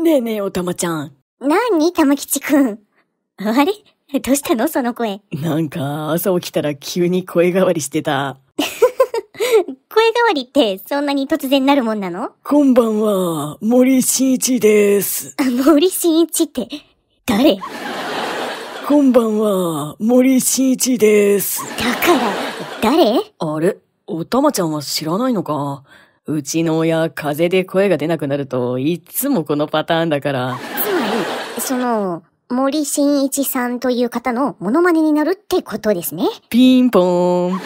ねえねえ、おたまちゃん。なに、玉吉くん。あれ？どうしたの？その声。なんか、朝起きたら急に声変わりしてた。声変わりってそんなに突然なるもんなの？こんばんは、森進一です。森進一って、誰？だこんばんは、森進一です。から、誰？あれ？おたまちゃんは知らないのか？うちの親、風邪で声が出なくなると、いっつもこのパターンだから。つまり、その、森進一さんという方のモノマネになるってことですね。ピンポーン。で、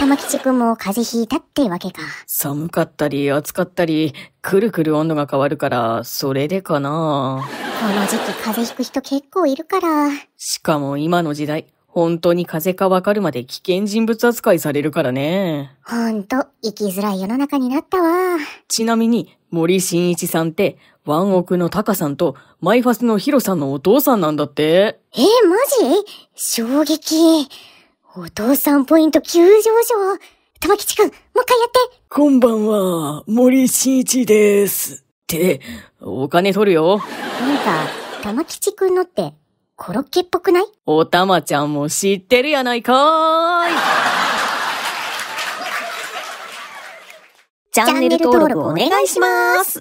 玉吉くんも風邪ひいたってわけか。寒かったり暑かったり、くるくる温度が変わるから、それでかな。この時期風邪ひく人結構いるから。しかも今の時代、本当に風邪かわかるまで危険人物扱いされるからね。ほんと、生きづらい世の中になったわ。ちなみに、森進一さんって、ワンオクのタカさんと、マイファスのヒロさんのお父さんなんだって。えマジ？衝撃。お父さんポイント急上昇。玉吉くん、もう一回やって。こんばんは、森進一です。って、お金取るよ。なんか、玉吉くんのって、コロッケっぽくない？おたまちゃんも知ってるやないかーい。チャンネル登録お願いします。